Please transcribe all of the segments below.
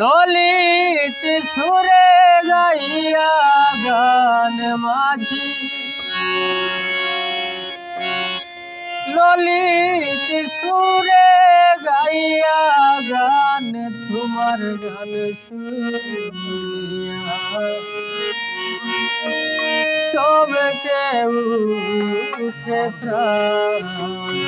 ললিত সুরে গাইয়া গান মাঝি। ললিত সুরে গাইয়া গান তোমার গান শুনিয়া। চমকে উঠে প্রাণ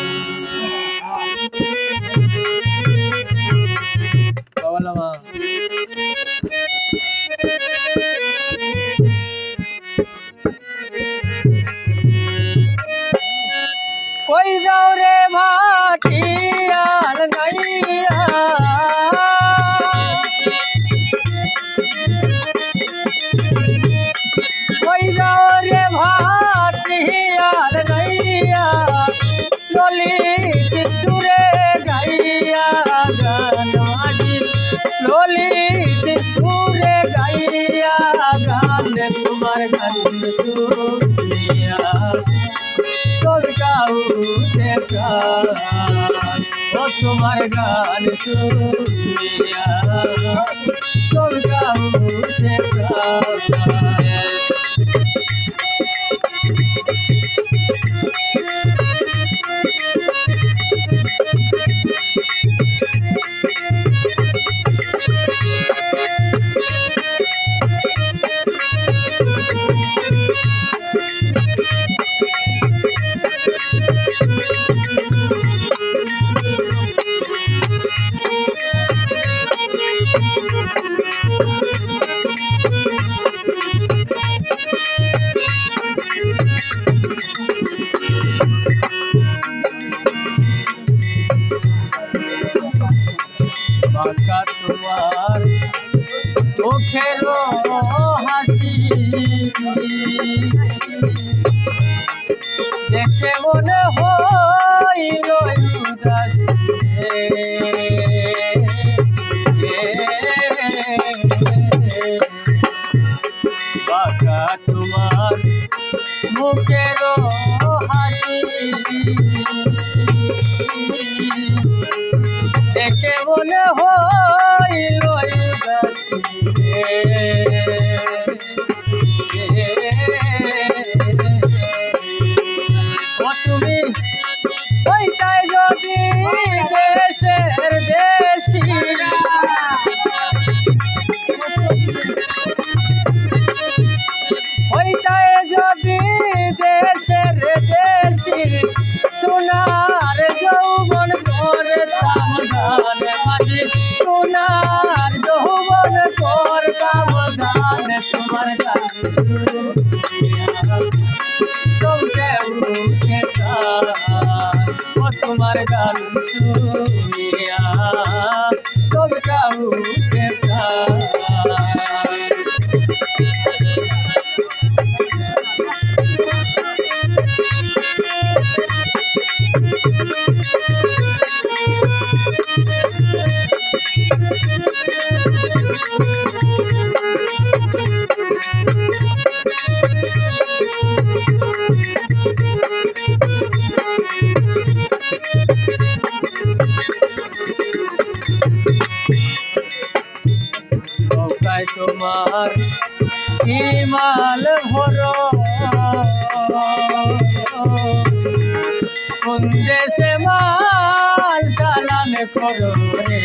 কই যাও রে ভাটিয়ার তোমার গান শুনিয়া তোমার মুখের হাসি। দেখে মনে হইল দেশের দেশি সোনার যৌবন করতাম গান মাঝি সোনার যৌবন করতাম গান তোমার গান চমকে উঠে তোমার গান শুনিয়া তোমার হিমাল ভর। কোন দেশে মাল চালান করো রে?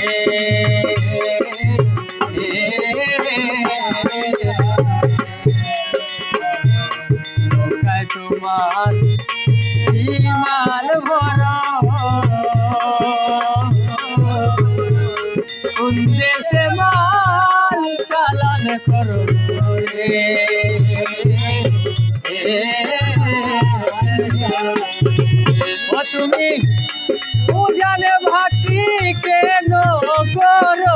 চালান করো ও তুমি পূজানে ভাটি কেন করো?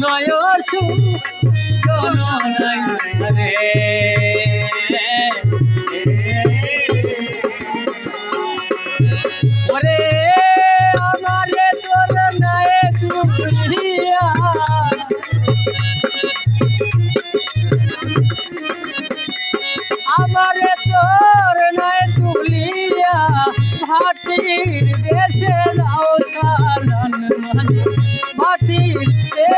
শুনয় সুজন নাই রে। ওরে আমারে তোর নাই দুনিয়া আমারে তোর ভাটির দেশে যাও চালান মাঝে। ভাটির দেশে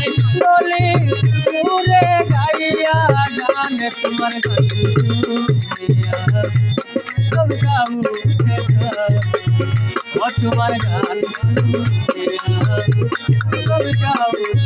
গান তোমার গান শুনিয়া সব গাও ও